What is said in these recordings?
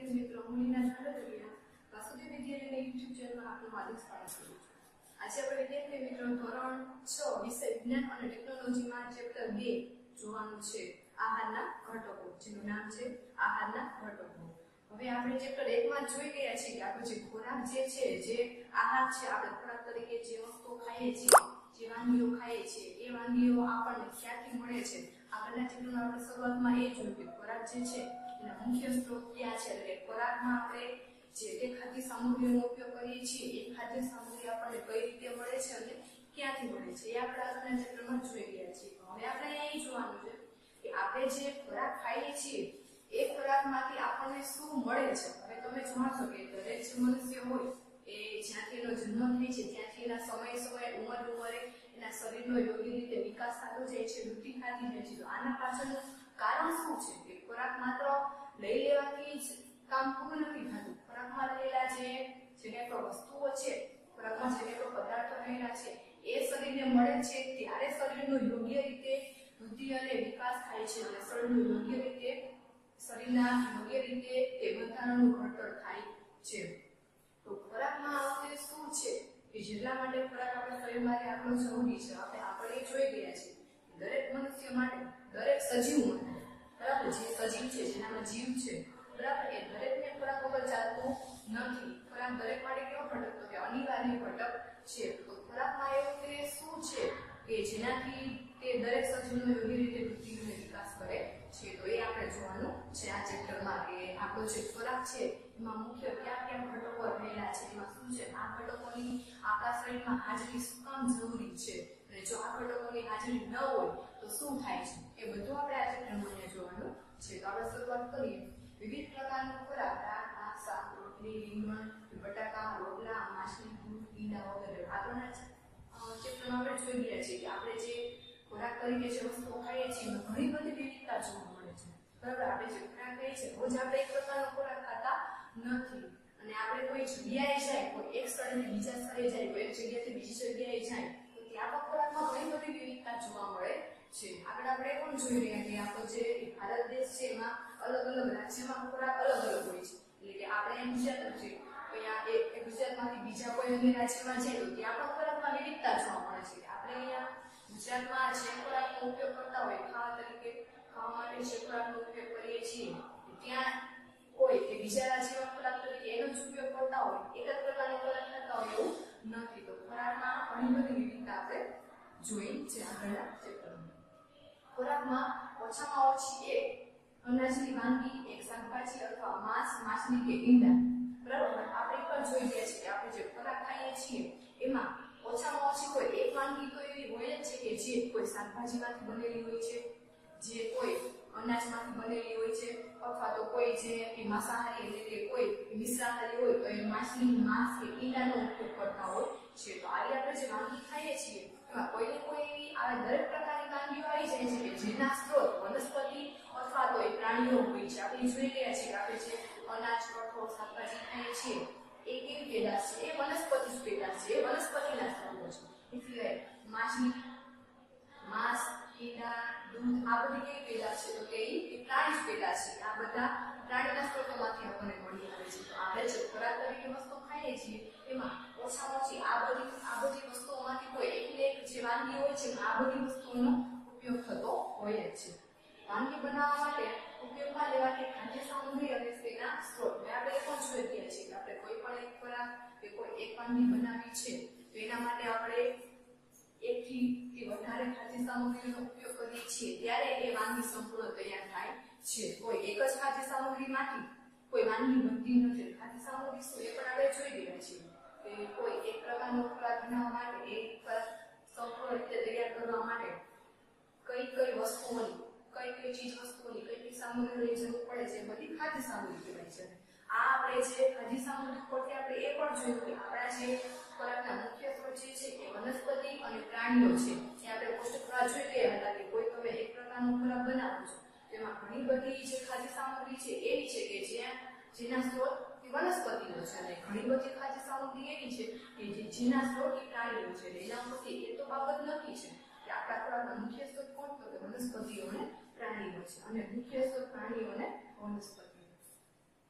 વિદ્યાર્થી મિત્રો હું લીના ઝાડરિયા વાસુદેવ આજે આપણે મિત્રો ધોરણ અને ટેકનોલોજીમાં ચેપ્ટર બે જોવાનું છે, આહારના ઘટકો, જેનું નામ છે આહારના ઘટકો. હવે આપણે ચેપ્ટર એકમાં જોઈ ગયા છીએ કે ખોરાક જે છે, જે આહાર છે, આપણે ખોરાક તરીકે જે વસ્તુઓ ખાઈએ છીએ, જે વાનગીઓ ખાઈએ છીએ, એ વાનગીઓ આપણને ક્યાંથી મળે છે? આગળના ચેપ્ટરમાં આપણે શરૂઆતમાં એ જોયું કે ખોરાક જે છે એના મુખ્ય સ્ત્રોત ક્યાં છે. એટલે ખોરાકમાં આપણે જે તે ખાદ્ય સામગ્રીનો ઉપયોગ કરીએ છીએ, એ ખાદ્ય સામગ્રી આપણને કઈ રીતે મળે છે અને ક્યાંથી મળે છે? એ આપણે આગળના ચેપ્ટરમાં જોઈ ગયા છીએ. હવે આપણે એ જોવાનું છે કે આપણે જે ખોરાક ખાઈએ છીએ, એ ખોરાકમાંથી આપણને શું મળે છે? હવે તમે જાણો કે દરેક મનુષ્ય હોય, એ જ્યાંથી એનો જન્મ થાય છે, ત્યાંથી એના સમય સમય ઉંમર ઉંમરે એના શરીરનો યોગ્ય રીતે વિકાસ થતો જાય છે, વૃદ્ધિ થતી જાય છે. તો આના પાછળનું કારણ શું છે? ખોરાક માત્ર લઈ લેવાથી જ કામ પૂરું નથી થતું. ખોરાકમાં રહેલા જે જે કંઈ વસ્તુઓ છે, ખોરાકમાં જે કંઈ પદાર્થો રહેલા છે, એ શરીરને મળે છે, ત્યારે શરીરનો યોગ્ય રીતે વૃદ્ધિ અને વિકાસ થાય છે. અને શરીરનું યોગ્ય રીતે, શરીરના યોગ્ય રીતે એ બંધારણનું ઘડતર થાય છે. તો ખોરાકમાં આપણે શું છે? કે જેટલા માટે ખોરાક આપણા શરીર માટે આટલો જરૂરી છે. આપણે આપણે જોઈ ગયા છે દરેક મનુષ્ય માટે, દરેક સજીવ માટે બરાબર જે સજીવ છે, જેનામાં જીવ છે. બરાબર એ દરેકને ખોરાક વગર ચાલતું નથી. ખોરાક દરેક માટે કેવો ઘટક તો કે અનિવાર્ય ઘટક છે. તો ખોરાકમાં એવું તે શું છે કે જેનાથી તે દરેક સજીવનો યોગ્ય રીતે વૃદ્ધિ વિકાસ કરે છે? તો એ આપણે જોવાનું છે આ ચેપ્ટરમાં કે આપણો જે ખોરાક છે એમાં મુખ્ય કયા કયા ઘટકો રહેલા છે? એમાં શું છે? આ ઘટકોની આપણા શરીરમાં હાજરી શું કામ જરૂરી છે? અને જો આ ઘટકોની હાજરી ન હોય, તો શું થાય છે? એ બધું આપણે આજે ચેપ્ટરમાં જોવાનું છે. તો આપણે શરૂઆત કરીએ. વિવિધ પ્રકારનો ખોરાક, દાળ શાક, રોટલી રીંગણ બટાકા, રોટલા માછલી દૂધ ઈંડા વગેરે આગળના ચેપ્ટરમાં આપણે જોઈ રહ્યા છીએ કે આપણે જે ખોરાક તરીકે જે વસ્તુઓ ખાઈએ છીએ, એમાં ઘણી બધી વિવિધતા જોવા મળે છે. બરાબર? આપણે જે ખોરાક ખાઈએ છીએ, રોજ આપણે એક પ્રકારનો ખોરાક ખાતા નથી. અને આપણે કોઈ જગ્યાએ જાય, કોઈ એક સ્થળે બીજા સ્થળે જાય, કોઈ એક જગ્યાએથી બીજી જગ્યાએ જાય, તો ત્યાં પણ ખોરાકમાં ઘણી બધી વિવિધતા જોવા મળે છે. આગળ આપણે પણ જોઈ રહ્યા કે આપણો જે ભારત દેશ છે એમાં અલગ અલગ રાજ્યમાં ખોરાક અલગ અલગ હોય છે. એટલે કે આપણે એમ ગુજરાત છે અહીંયા એક ગુજરાતમાંથી બીજા કોઈ અન્ય રાજ્યમાં છે તો ત્યાં પણ ખોરાકમાં વિવિધતા જોવા મળે છે. આપણે અહીંયા ગુજરાતમાં જે ખોરાકનો ઉપયોગ કરતા હોય, ખાવા તરીકે ખાવા માટે જે ખોરાકનો ઉપયોગ કરીએ છીએ ત્યાં હોય કે બીજા રાજ્યમાં ખોરાક તરીકે એનો જ ઉપયોગ કરતા હોય એક જ પ્રકારનો ખોરાક ખાતા હોય એવું નથી તો ખોરાકમાં ઘણી બધી વિવિધતા આપણે જોઈ છે આગળના ખોરાકમાં ઓછામાં ઓછી એક અનાજની વાનગી, એક શાકભાજી અથવા માંસ માછલી કે ઈંડા. બરાબર? આપણે પણ જોઈ ગયા છે કે આપણે જે ખોરાક ખાઈએ છીએ, એમાં ઓછામાં ઓછી કોઈ એક વાનગી તો એવી હોય જ છે કે જે કોઈ શાકભાજીમાંથી બનેલી હોય છે, જે કોઈ અનાજમાંથી બનેલી હોય છે, અથવા તો કોઈ જે માંસાહારી એટલે કે કોઈ મિશ્રાહારી હોય તો એ માછલી માંસ કે ઈંડાનો ઉપયોગ કરતા હોય છે. તો આવી આપણે જે વાનગી ખાઈએ છીએ એમાં કોઈને કોઈ એવી આ દરેક પ્રકારની વાનગીઓ આવી જાય છે કે જેના સ્ત્રોત વનસ્પતિ અથવા તો એ પ્રાણીઓ હોય છે. આપણે જોઈ રહ્યા છીએ કે આપણે જે અનાજ, કઠોળ, શાકભાજી ખાઈએ છીએ, એ કેવી પેદાશ છે? એ વનસ્પતિ પેદાશ છે. એ વનસ્પતિના સ્ત્રોતો છે. એ સિવાય માછલી માંસ, ઈંડા, દૂધ, આ બધી કેવી પેદાશ છે? તો કે એ પ્રાણી પેદાશ છે. આ બધા પ્રાણીના સ્ત્રોતોમાંથી આપણને મળી આવે છે તો આપણે જે ખોરાક તરીકે વસ્તુ ખાઈએ છીએ એમાં ઓછામાં ઓછી આ બધી આ બધી વસ્તુઓમાંથી કોઈ એક ને એક જે વાનગી હોય છે આ બધી વસ્તુઓનો ઉપયોગ થતો હોય જ છે વાનગી બનાવવા માટે ઉપયોગમાં લેવાતી ખાદ્ય સામગ્રી અને તેના સ્ત્રોત મેં આપણે એ પણ જોઈ ગયા છીએ કે આપણે કોઈ પણ એક ખોરાક કે કોઈ એક છે, તો એના માટે આપણે એકથી કે વધારે ખાદ્ય સામગ્રીનો ઉપયોગ કરીએ છીએ, ત્યારે એ વાનગી સંપૂર્ણ તૈયાર થાય છે. કોઈ એક જ ખાદ્ય સામગ્રીમાંથી કોઈ વાનગી બનતી નથી. ખાદ્ય સામગ્રી શું એ પણ આપણે જોઈ રહ્યા છીએ કે કોઈ એક પ્રકારનો ખોરાક બનાવવા માટે, એક સંપૂર્ણ રીતે તૈયાર કરવા માટે કઈ કઈ વસ્તુઓની, કઈ કઈ ચીજ વસ્તુઓની, કઈ કઈ સામગ્રીની જરૂર પડે છે બધી ખાદ્ય સામગ્રી કહેવાય છે. આ આપણે જે ખાદ્ય સામગ્રી પરથી આપણે એ પણ જોયું કે આપણા જે ખોરાકના મુખ્ય સ્ત્રોત જે છે એ વનસ્પતિ અને પ્રાણીઓ છે, એ આપણે કોષ્ટક ખોરાક જોઈ ગયા હતા કે કોઈ તમે એક પ્રકારનો ખોરાક બનાવો છો. તેમાં ઘણી બધી જે ખાદ્ય સામગ્રી છે એવી છે કે જ્યાં જેના સ્ત્રોત એ વનસ્પતિનો છે અને ઘણી બધી ખાદ્ય સામગ્રી એવી છે કે જે જેના સ્ત્રોત એ પ્રાણીઓ છે. એના પરથી એ તો બાબત નક્કી છે કે આપણા ખોરાકના મુખ્ય સ્ત્રોત કોણ તો કે વનસ્પતિઓ અને પ્રાણીઓ છે અને મુખ્ય સ્ત્રોત પ્રાણીઓ અને વનસ્પતિઓ.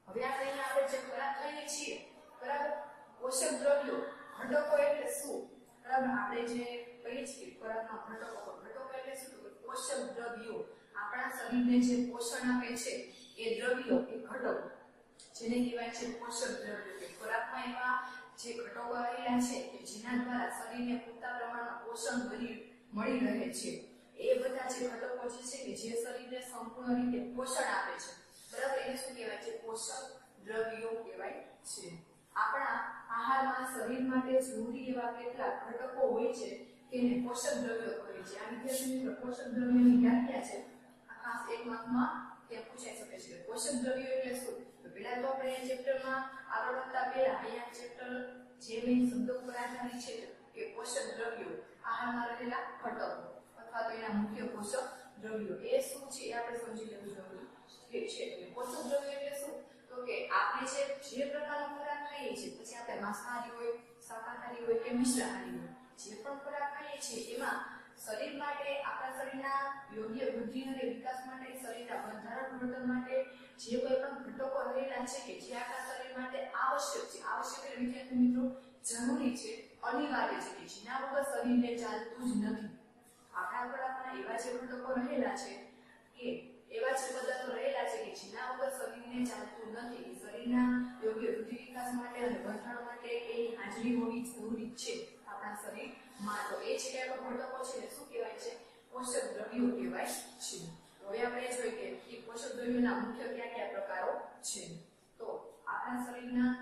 હવે આપણે જે ખોરાક ખાઈએ છીએ, બરાબર? પોષક દ્રવ્યો. ઘટકો એટલે શું? બરાબર આપણે જે કહીએ છીએ ખોરાકમાં ઘટકો ઘટકો એટલે શું? પોષક દ્રવ્યો. આપણા શરીરને જે પોષણ આપે છે, એ દ્રવ્યો, એ ઘટકો. જેને કહેવાય છે પોષક દ્રવ્યો. ખોરાકમાં એવા જે ઘટકો આવેલા છે, કે જેના દ્વારા શરીરને પૂરતા પ્રમાણમાં પોષણ મળી મળી રહે છે. એ બધા જે ઘટકો જે છે કે જે શરીરને સંપૂર્ણ રીતે પોષણ આપે છે. બરાબર? એને શું કહેવાય? છે પોષક દ્રવ્યો કહેવાય છે. આપણા આહારમાં શરીર માટે જરૂરી એવા કેટલાક ઘટકો હોય છે તેને પોષક દ્રવ્યો કહે છે. આ વિદ્યાર્થી મિત્રો પોષક દ્રવ્યોની વ્યાખ્યા છે. આ ખાસ એક માર્કમાં તે પૂછાઈ શકે છે પોષક દ્રવ્યો એટલે શું? તો પહેલા તો આપણે આ ચેપ્ટરમાં આગળ વધતા પહેલા અહીંયા ચેપ્ટર જે મેં શબ્દો પર આધારિત છે કે પોષક દ્રવ્યો, આહારમાં રહેલા ઘટકો અથવા તો એના મુખ્ય પોષક દ્રવ્યો. એ શું છે એ આપણે સમજી લેવું જરૂરી છે. પોષક દ્રવ્યો એટલે શું? તો કે આપણે છે જે પ્રકારનો ખાઈએ છીએ, પછી આપણે માંસાહારી હોય, શાકાહારી હોય કે મિશ્રાહારી હોય, જે પણ ખોરાક ખાઈએ છીએ, એમાં શરીર માટે, આપણા શરીરના યોગ્ય વૃદ્ધિ અને વિકાસ માટે, શરીરના બંધારણ વર્તન માટે, જે કોઈ પણ ઘટકો રહેલા છે કે જે આપણા શરીર માટે આવશ્યક છે, આવશ્યક એટલે વિદ્યાર્થી મિત્રો, જરૂરી છે, અનિવાર્ય છે કે જેના વગર શરીરને ચાલતું જ નથી. આપણા ખોરાકમાં એવા જે ઘટકો રહેલા છે કે એવા જે પદાર્થો રહેલા છે જેના વગર શરીરને ચાલતું નથી. શરીરના યોગ્ય વૃદ્ધિ વિકાસ માટે અને બંધારણ માટે એની હાજરી હોવી જરૂરી છે. આપણા શરીરમાં તો એ છે કે ઘટકો છે. શું કહેવાય છે? પોષક દ્રવ્યો કહેવાય છે. હવે આપણે જોઈએ કે એ પોષક દ્રવ્યોના મુખ્ય કયા કયા પ્રકારો છે. તો આપણા શરીરના,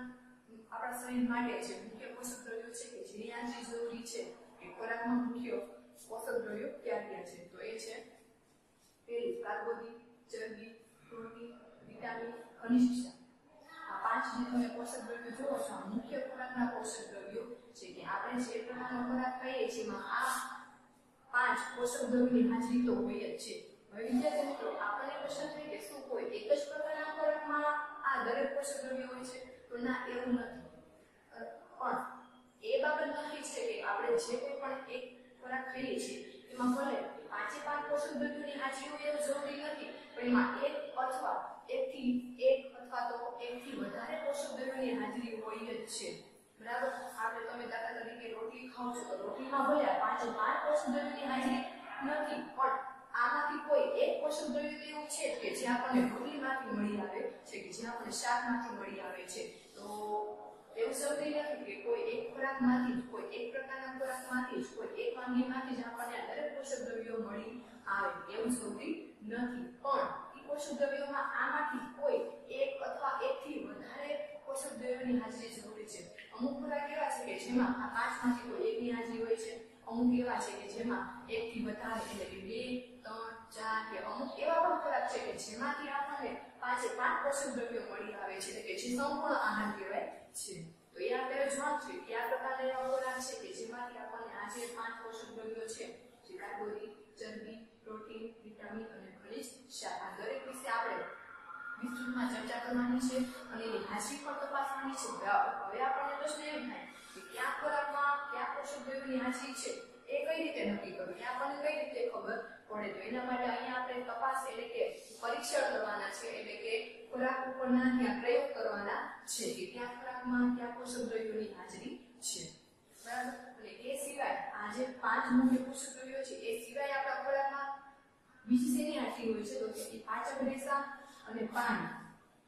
આપણા શરીર માટે જે મુખ્ય પોષક દ્રવ્યો છે કે જેની હાજરી જરૂરી છે, એ ખોરાકમાં મુખ્ય પોષક દ્રવ્યો કયા કયા છે? તો એ છે પેલી કાર્બોદિત, ચરબી વિટામિન ખનિજ આ પાંચ જે તમે પોષક દ્રવ્યો જોવો છો, આ મુખ્ય ખોરાકના પોષક દ્રવ્યો છે કે આપણે જે પ્રકારનો ખોરાક ખાઈએ છીએ, એમાં આ પાંચ પોષક દ્રવ્યોની હાજરી તો હોય જ છે. હવે વિદ્યાર્થી મિત્રો, આપણને પ્રશ્ન થાય કે શું કોઈ એક જ પ્રકારના ખોરાકમાં આ દરેક પોષક દ્રવ્યો હોય છે? તો ના, એવું નથી. પણ એ બાબત નક્કી છે કે આપણે જે કોઈ પણ એક ખોરાક ખાઈએ છીએ, એમાં ભલે પાંચે પાંચ પોષક દ્રવ્યોની હાજરી હોય એવું જરૂરી નથી એમાં એક અથવા એકથી એક અથવા તો એકથી વધારે પોષક દ્રવ્યોની હાજરી હોય જ છે. બરાબર? આપણે તમે દાખલા તરીકે રોટલી ખાઓ છો તો રોટલીમાં ભલે પાંચે પાંચ પોષક દ્રવ્યોની હાજરી નથી, પણ આમાંથી કોઈ એક પોષક દ્રવ્ય એવું છે કે જે આપણને રોટલીમાંથી મળી આવે છે, કે જે આપણને શાકમાંથી મળી આવે છે? તો એવું જરૂરી નથી કે કોઈ એક ખોરાકમાંથી જ, કોઈ એક પ્રકારના ખોરાકમાંથી જ, કોઈ એક વાનગીમાંથી જ આપણને દરેક પોષક દ્રવ્યો મળી આવે. એવું જરૂરી નથી. પણ એ પોષક દ્રવ્યોમાં આમાંથી કોઈ એક અથવા એકથી વધારે કોષક દ્રવ્યોની હાજરી જરૂરી છે. અમુક ખોરાક એવા છે કે જેમાં આ પાંચમાંથી કોઈ એકની હાજરી હોય છે. અમુક એવા છે કે જેમાં એકથી વધારે એટલે કે બે, ત્રણ, ચાર કે અમુક એવા પણ ખોરાક છે કે જેમાંથી આપણને પાંચે પાંચ પોષક દ્રવ્યો મળી આવે છે એટલે કે જે સંપૂર્ણ આહાર કહેવાય છે. તો એ આપણે જોવાનું છે કે આ પ્રકારના એવા ખોરાક છે કે જેમાંથી આપણને આજે પાંચ પોષક દ્રવ્યો છે. જે કાર્બોદિત ચરબી વિટામિન અને ખનિજ ક્ષાર આ દરેક વિશે આપણે વિસ્તૃતમાં ચર્ચા કરવાની છે અને હાજરી પણ તપાસવાની છે. હવે આપણને પ્રશ્ન એમ થાય કે ક્યાં ખોરાકમાં ક્યાં પોષક દ્રવ્યો નિહાસિક છે? એ કઈ રીતે નક્કી કરવું? કે આપણને કઈ રીતે ખબર પડે? તો એના માટે અહીંયા આપણે તપાસ એટલે કે પરીક્ષણ કરવાના છે, એટલે કે ખોરાક ઉપરના ત્યાં પ્રયોગ કરવાના છે કે ક્યાં ખોરાકમાં ક્યાં પોષક દ્રવ્યોની હાજરી છે. બરાબર? અને એ સિવાય આ જે પાંચ મુખ્ય પોષક દ્રવ્યો છે. એ સિવાય આપણા ખોરાકમાં બીજી શેની હાજરી હોય છે? તો કે પાચક રેસા અને પાન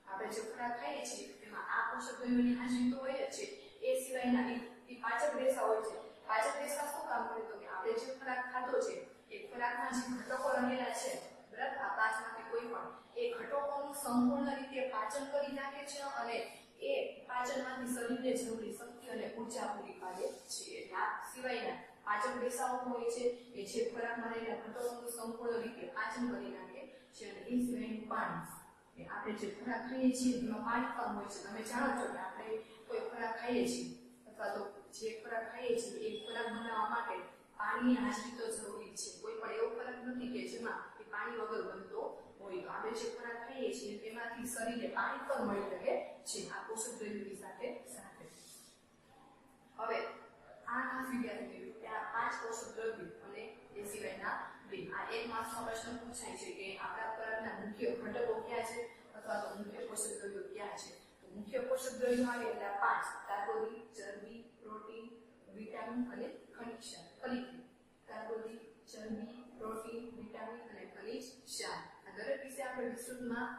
આપણે જે ખોરાક ખાઈએ છીએ, એમાં આ પોષક તત્વોની હાજરી તો હોય જ છે. એ સિવાયના એ પાચક રેસા હોય છે. પાચક રેસા શું કામ કરે? તો કે આપણે જે ખોરાક ખાધો છે, એ ખોરાકમાં જે ઘટકો રહેલા છે, બરાબર? આ પાંચમાંથી કોઈ પણ, એ ઘટકોનું સંપૂર્ણ રીતે પાચન કરી નાખે છે અને એ પાચનમાંથી શરીરને જરૂરી શક્તિ અને ઊર્જા પૂરી પાડે છે. આ સિવાયના પાચન રેસાઓ હોય છે, એ જે ખોરાકમાં રહેલા ઘટકોનું સંપૂર્ણ રીતે પાચન કરી નાખે છે અને એ પાણી. એ આપણે જે ખોરાક ખાઈએ છીએ એમાં પાણી પણ હોય છે. તમે જાણો છો કે આપણે કોઈ ખોરાક ખાઈએ છીએ, અથવા તો જે ખોરાક ખાઈએ છીએ, એ ખોરાક બનાવવા માટે પાણીની હાજરી તો જરૂરી છે. કોઈ પણ એવો ખોરાક નથી કે જેમાં એ પાણી વગર બનતો હોય. તો આપણે જે ખોરાક ખાઈએ છીએ, તેમાંથી શરીરને પાણી પણ મળી રહે છે. આ પોષક દ્રવ્યોની સાથે સાથે હવે આ ખાસ વિદ્યાર્થી મિત્રો કે આ પાંચ પોષક દ્રવ્યો અને એ સિવાયના બે આ એક માર્ક્સનો પ્રશ્ન પૂછાય છે કે આપણા પરના મુખ્ય ઘટકો ક્યાં છે અથવા તો મુખ્ય પોષક દ્રવ્યો ક્યાં છે તો મુખ્ય પોષક દ્રવ્યો આવે એટલે પાંચ કાર્બોદી ચરબી પ્રોટીન વિટામિન અને ખનિજ ક્ષાર ફરીથી કાર્બોદિત ચરબી પ્રોટીન વિટામિન અને ખનિજ ક્ષાર આ દરેક વિશે આપણે વિસ્તૃતમાં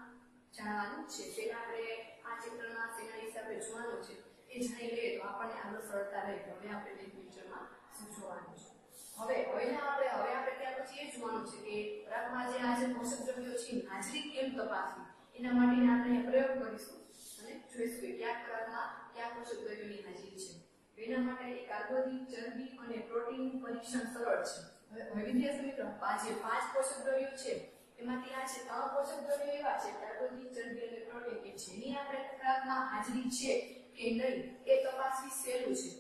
જાણવાનું છે પહેલા આપણે આ ચિત્રમાં શેના વિશે આપણે જોવાનું છે એ જાણી લઈએ તો આપણને આગળ સરળતા રહે તો હવે આપણે પિક્ચરમાં શું જોવાનું છે હવે હવે આપણે હવે આપણે ત્યાર પછી એ જોવાનું છે કે ખોરાકમાં જે આ જે પોષક દ્રવ્યો છે, હાજરી કેમ તપાસવી? એના માટે આપણે પ્રયોગ કરીશું અને જોઈશું કે કયા ખોરાકમાં કયા પોષક દ્રવ્યોની હાજરી છે. એના માટે કાર્બોદિત ચરબી અને પ્રોટીનનું પરીક્ષણ સરળ છે. હવે વૈવિધ્ય મિત્રો જે પાંચ પોષક દ્રવ્યો છે, એમાંથી આ છે ત્રણ પોષક દ્રવ્યો એવા છે કાર્બોદિત ચરબી અને પ્રોટીન, કે જેની આપણે ખોરાકમાં હાજરી છે કે નહીં, એ તપાસવી સહેલું છે.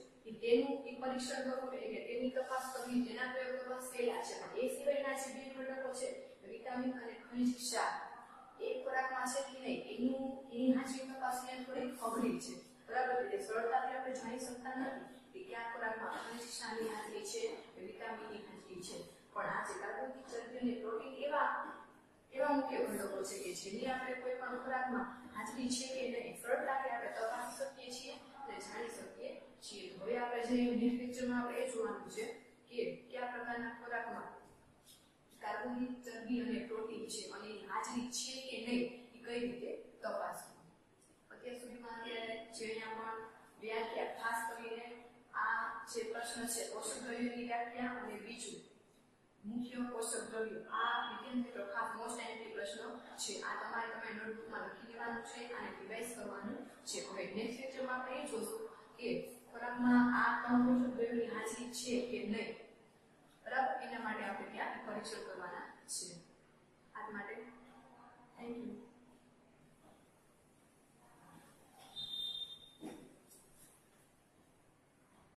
તેનું એક પરીક્ષણ કરવું એટલે તેની તપાસ કરવી તેના પ્રયોગ કરવા સહેલા છે. પણ એ સિવાયના જે બે ઘટકો છે, વિટામિન અને ખનિજ ક્ષાર, એ ખોરાકમાં છે કે નહીં, એનું, એની હાજરી તપાસવી થોડી અઘરી છે. બરાબર? એટલે સરળતાથી આપણે જાણી શકતા નથી કે કયા ખોરાકમાં ખનિજ ક્ષારની હાજરી છે વિટામિનની હાજરી છે. પણ આ જે કાર્બોદિત ચરબી અને પ્રોટીન એવા એવા મુખ્ય ઘટકો છે કે જેની આપણે કોઈ પણ ખોરાકમાં હાજરી છે કે નહીં, સરળતાથી આપણે તપાસી શકીએ છીએ અને જાણી શકીએ છીએ. તો હવે આપણે જે નેક્સ્ટ લેક્ચરમાં આપણે એ જોવાનું છે કે કયા પ્રકારના ખોરાકમાં કાર્બોદિત ચરબી અને પ્રોટીન છે અને હાજરી છે કે નહીં એ કઈ રીતે તપાસવું. અત્યાર સુધીમાં અત્યારે જે અહીંયા પણ વ્યાખ્યા ખાસ કરીને આ જે પ્રશ્ન છે, પોષક દ્રવ્યોની વ્યાખ્યા અને બીજું મુખ્ય પોષક દ્રવ્યો, આ વિદ્યાર્થી ખાસ મોસ્ટ એન્ટ્રી પ્રશ્ન છે. આ તમારે તમે નોટબુકમાં લખી લેવાનું છે અને રિવાઇઝ કરવાનું છે. હવે નેક્સ્ટ લેક્ચરમાં આપણે એ જોશું કે ખોરાકમાં આ પોષક દ્રવ્યોની છે કે નહીં? બરાબર? એના માટે આપણે ત્યાં પરીક્ષણ કરવાના છે આજ માટે. Thank you